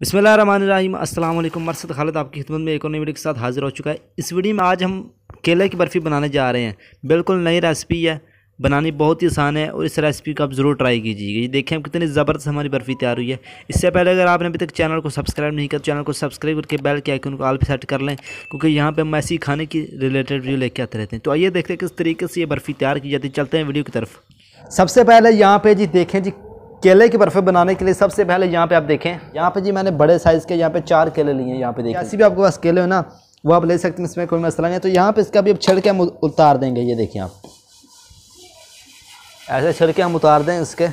अस्सलाम वालेकुम मरसद खालिद आपकी खिदमत में एक और नई वीडियो के साथ हाजिर हो चुका है। इस वीडियो में आज हम केले की बर्फ़ी बनाने जा रहे हैं। बिल्कुल नई रेसिपी है। बनानी बहुत ही आसान है और इस रेसिपी को आप ज़रूर ट्राई कीजिएगा। ये देखें कितनी ज़बरदस्त हमारी बर्फ़ी तैयार हुई है। इससे पहले अगर आपने अभी तक चैनल को सब्सक्राइब नहीं किया, चैनल को सब्सक्राइब करके बेल के आइकन को आल पर सेट कर लें, क्योंकि यहाँ पर हम ऐसी खाने की रिलेटेड वीडियो लेके आते रहते हैं। तो आइए देखते हैं किस तरीके से ये बर्फ़ी तैयार की जाती है। चलते हैं वीडियो की तरफ़। सबसे पहले यहाँ पे जी देखें जी केले की बर्फ़ी बनाने के लिए सबसे पहले यहाँ पे आप देखें। यहाँ पे जी मैंने बड़े साइज़ के यहाँ पे चार केले लिए हैं यहाँ पे देखिए ऐसी भी आपके पास केले हो ना वो आप ले सकते हैं इसमें कोई मसला नहीं है। तो यहाँ पे इसका भी अब छिड़के हम उतार देंगे ये देखिए आप। ऐसे छिड़के हम उतार दें इसके।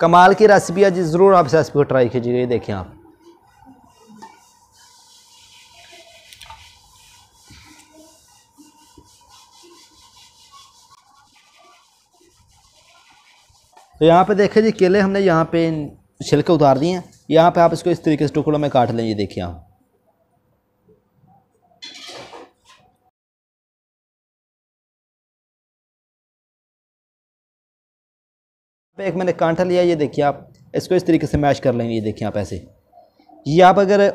कमाल की रेसिपी है जी ज़रूर आप इस रेसिपी को ट्राई कीजिएगा ये देखें आप। तो यहाँ पे देखें जी, केले हमने यहाँ पे छिलके उतार दिए हैं। यहाँ पे आप इसको इस तरीके से टुकड़ों में काट लें ये देखिए आप। एक मैंने कांटा लिया, ये देखिए आप, इसको इस तरीके से मैश कर लेंगे, ये देखिए आप ऐसे। ये आप अगर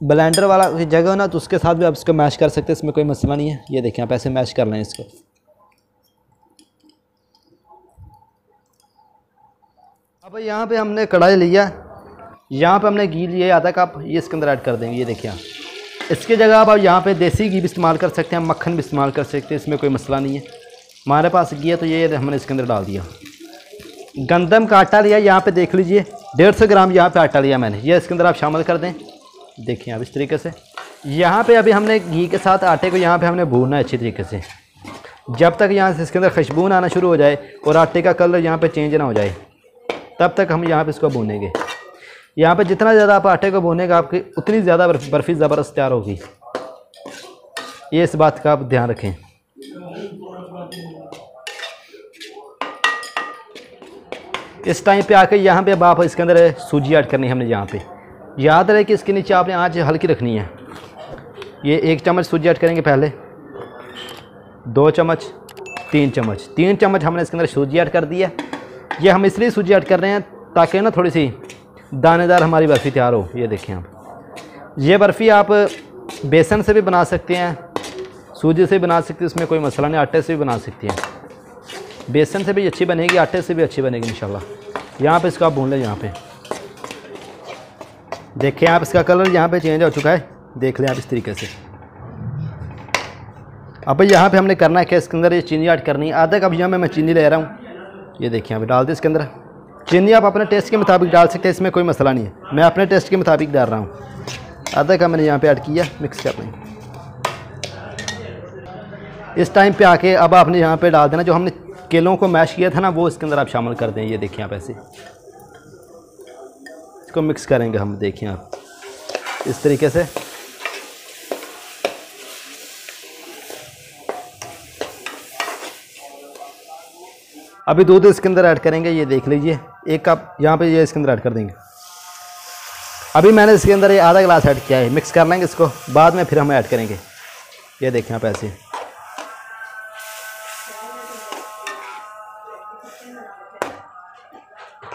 ब्लेंडर वाला जगह हो ना तो उसके साथ भी आप इसको मैश कर सकते हैं, इसमें कोई मसला नहीं है। ये देखिए आप ऐसे मैश कर लें इसको। अब यहाँ पे हमने कढ़ाई लिया यहाँ पे हमने घी लिया आधा कप। ये इसके अंदर ऐड कर देंगे, ये देखिए इसकी जगह आप अब यहाँ पे देसी घी भी इस्तेमाल कर सकते हैं, मक्खन भी इस्तेमाल कर सकते हैं, इसमें कोई मसला नहीं है। हमारे पास घी है तो ये हमने इसके अंदर डाल दिया। गंदम का आटा लिया, यहाँ पे देख लीजिए। डेढ़ सौ ग्राम यहाँ पे आटा लिया मैंने। ये इसके अंदर आप शामिल कर दें। देखिए आप इस तरीके से। यहाँ पे अभी हमने घी के साथ आटे को यहाँ पे हमने भूनना है अच्छी तरीके से। जब तक यहाँ से इसके अंदर खुशबू आना शुरू हो जाए और आटे का कलर यहाँ पे चेंज ना हो जाए तब तक हम यहाँ पर इसको भूनेंगे। यहाँ पे जितना ज़्यादा आप आटे को भूनेगा, आपकी उतनी ज़्यादा बर्फ़ी ज़बरदस्त तैयार होगी। ये इस बात का आप ध्यान रखें। इस टाइम पे आकर यहाँ पे अब आप इसके अंदर सूजी ऐड करनी है हमने यहाँ पे। याद रहे कि इसके नीचे आपने आँच हल्की रखनी है। ये एक चम्मच सूजी ऐड करेंगे पहले। दो चम्मच, तीन चम्मच। तीन चम्मच हमने इसके अंदर सूजी ऐड कर दिया ये हम इसलिए सूजी ऐड कर रहे हैं ताकि ना थोड़ी सी दानेदार हमारी बर्फ़ी तैयार हो। ये देखें आप। ये बर्फ़ी आप बेसन से भी बना सकते हैं, सूजी से भी बना सकते हैं, इसमें कोई मसला नहीं, आटे से भी बना सकते हैं। बेसन से भी अच्छी बनेगी, आटे से भी अच्छी बनेगी इन इंशाल्लाह। यहाँ पे इसका भून लें, यहाँ पे। देखें आप, इसका कलर यहाँ पे चेंज हो चुका है। देख लें आप इस तरीके से। अब यहाँ पे हमने करना है कि इसके अंदर ये चीनी ऐड करनी है। आधा कप यहाँ में मैं चीनी ले रहा हूँ। ये देखिए अभी डाल दें इसके अंदर। चीनी आप अपने टेस्ट के मुताबिक डाल सकते हैं, इसमें कोई मसला नहीं है। मैं अपने टेस्ट के मुताबिक डाल रहा हूँ। आधा का मैंने यहाँ पे ऐड किया मिक्स कर लेंगे इस टाइम पे आके अब आपने यहाँ पे डाल देना, जो हमने केलों को मैश किया था ना, वो इसके अंदर आप शामिल कर दें। ये देखिए आप ऐसे। इसको मिक्स करेंगे हम, देखिए आप। इस तरीके से। अभी दूध इसके अंदर ऐड करेंगे, ये देख लीजिए। एक कप, यहाँ पे ये इसके अंदर ऐड कर देंगे। अभी मैंने इसके अंदर ये आधा गिलास ऐड किया है, मिक्स कर लेंगे इसको, बाद में फिर हम ऐड करेंगे। ये देखें आप ऐसे।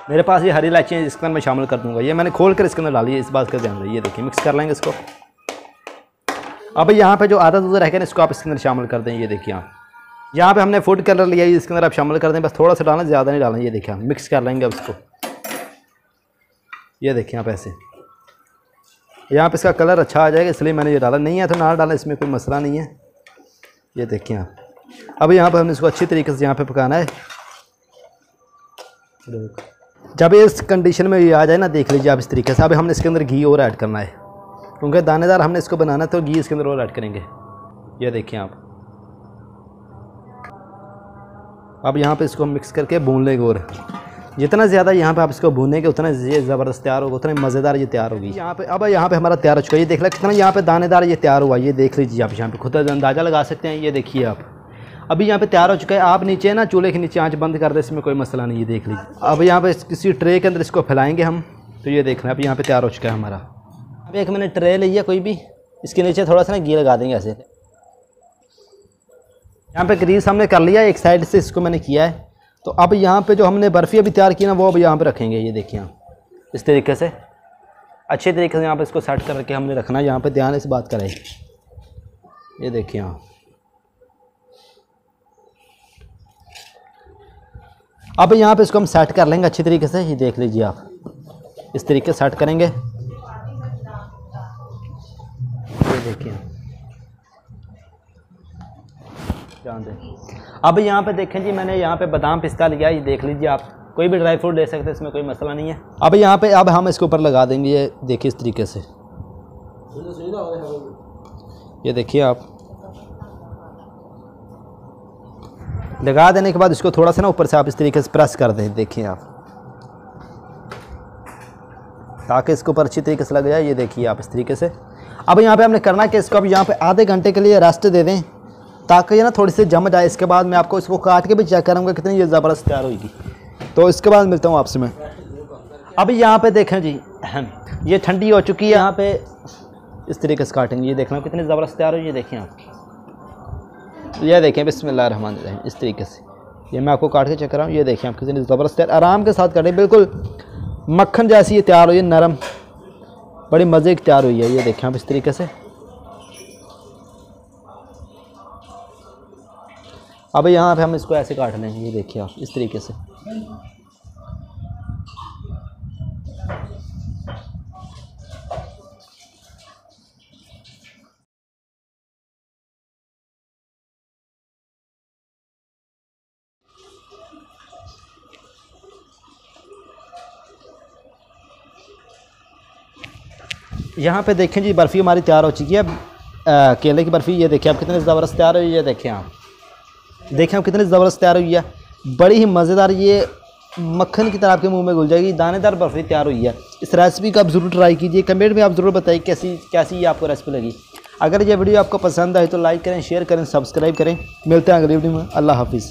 मेरे पास ये हरी इलायची है जिसके अंदर मैं शामिल कर दूँगा। ये मैंने खोल कर इसके अंदर डाली है, इस बात का ध्यान ये देखिए, मिक्स कर लेंगे इसको। अब यहाँ पे जो आधा दूध रह गया इसको आप इसके अंदर शामिल कर दें, ये देखिए आप। यहाँ पे हमने फ़ूड कलर लिया है, इसके अंदर आप शामिल कर दें, बस थोड़ा सा डालें ज़्यादा नहीं डालें ये देखिए आप मिक्स कर लेंगे अब इसको। ये देखिए आप ऐसे। यहाँ पे इसका कलर अच्छा आ जाएगा, इसलिए मैंने ये डाला। नहीं है तो ना डाला, इसमें कोई मसला नहीं है। ये देखिए आप। अब यहाँ पर हमने इसको अच्छी तरीके से यहाँ पर पकाना है। जब इस कंडीशन में ये आ जाए ना, देख लीजिए आप इस तरीके से। अब हमने इसके अंदर घी और ऐड करना है। क्योंकि दानेदार हमने इसको बनाना तो घी इसके अंदर और ऐड करेंगे। ये देखिए आप। अब यहाँ पे इसको मिक्स करके भून लेंगे और जितना ज़्यादा यहाँ पे आप इसको भूनेंगे, उतना ये ज़बरदस्त तैयार होगा, उतना मज़ेदार ये तैयार होगी। यहाँ पे, अब यहाँ पे हमारा तैयार हो चुका है। ये देख लें कितना यहाँ पे दानेदार ये तैयार हुआ, ये देख लीजिए आप यहाँ पे। खुद अंदाज़ा लगा सकते हैं, ये देखिए आप। अभी यहाँ पे तैयार हो चुका है। आप नीचे ना चूल्हे के नीचे आँच बंद कर दें, इसमें कोई मसला नहीं है देख लीजिए। अब यहाँ पे किसी ट्रे के अंदर इसको फैलाएँगे हम तो ये देख लें, अब यहाँ पर तैयार हो चुका है हमारा। अब एक मैंने ट्रे लिया कोई भी, इसके नीचे थोड़ा सा ना घी लगा देंगे ऐसे। यहाँ पे ग्रीस हमने कर लिया एक साइड से इसको मैंने किया है। तो अब यहाँ पे जो हमने बर्फ़ी अभी तैयार की ना, वो अब यहाँ पे रखेंगे, ये देखिए आप। इस तरीके से। अच्छे तरीके से यहाँ पे इसको सेट करके हमने रखना है। यहाँ पे ध्यान इस बात करें। ये देखिए यहाँ अब यहाँ पे इसको हम सेट कर लेंगे अच्छी तरीके से। ये देख लीजिए आप। इस तरीके सेट करेंगे ये देखिए जान दें। अब यहाँ पे देखें जी, मैंने यहाँ पे बादाम पिस्ता लिया, ये देख लीजिए आप। कोई भी ड्राई फ्रूट ले सकते हैं, इसमें कोई मसला नहीं है। अब यहाँ पे, अब हम इसके ऊपर लगा देंगे, ये देखिए इस तरीके से। ये देखिए आप। लगा देने के बाद इसको थोड़ा सा ना ऊपर से आप इस तरीके से प्रेस कर दें, देखिए आप। ताकि इसके ऊपर अच्छी तरीके से लग जाए, ये देखिए आप इस तरीके से। अब यहाँ पे हमने करना कि इसको अब यहाँ पे आधे घंटे के लिए रेस्ट दे दें। ताकि ये ना थोड़ी सी जम जाए। इसके बाद मैं आपको इसको काट के भी चेक करूँगा कितनी ये ज़बरदस्त तैयार होगी तो इसके बाद मिलता हूँ आपसे मैं। अभी यहाँ पे देखें जी ये ठंडी हो चुकी है। यहाँ पे इस तरीके से काटेंगे। ये देखना कितनी ज़बरदस्त तैयार हुई। ये देखें आप। ये देखें बिस्मिल्लाह रहमान रहीम, इस तरीके से। ये मैं आपको काट के चेक कर रहा हूँ ये देखें आप कितनी ज़बरदस्त तैयार। आराम के साथ काटें बिल्कुल मक्खन जैसी ये तैयार हुई है, नरम। बड़ी मज़े की तैयार हुई है। ये देखें आप इस तरीके से। अब यहाँ पे हम इसको ऐसे काट लेंगे, ये देखिए आप, इस तरीके से। यहाँ पे देखें जी, बर्फ़ी हमारी तैयार हो चुकी है। केले की बर्फ़ी, ये देखिए आप कितने ज़बरदस्त तैयार है देखें आप। देखें आप कितनी ज़बरदस्त तैयार हुई है। बड़ी ही मज़ेदार ये मक्खन की तरह आपके मुँह में घुल जाएगी। दानेदार बर्फ़ी तैयार हुई है। इस रेसिपी को आप ज़रूर ट्राई कीजिए। कमेंट में आप ज़रूर बताइए कैसी कैसी ये आपको रेसिपी लगी। अगर ये वीडियो आपको पसंद आए तो लाइक करें शेयर करें सब्सक्राइब करें। मिलते हैं अगले वीडियो में। अल्लाह हाफिज़।